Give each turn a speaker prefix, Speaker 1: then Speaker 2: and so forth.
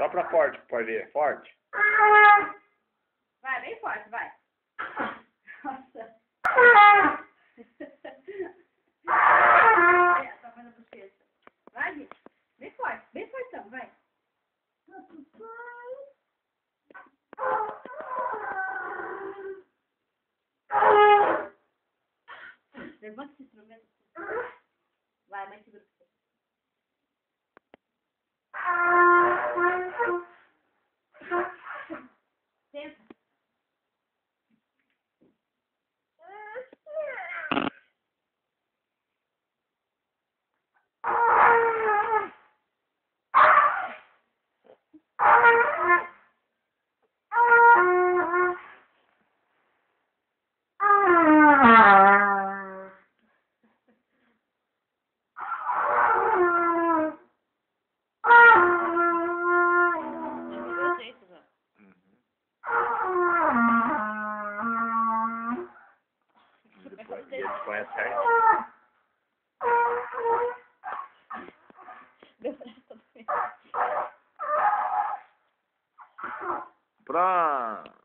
Speaker 1: Só pra forte, pra ver. Forte.
Speaker 2: Vai, bem forte, vai. Nossa. É, tá. Vai. Bem forte, bem fortão, vai. Levanta esse instrumento. Vai, mãe segura.
Speaker 1: Põem certo.
Speaker 2: Meu braço doendo.
Speaker 1: Pronto.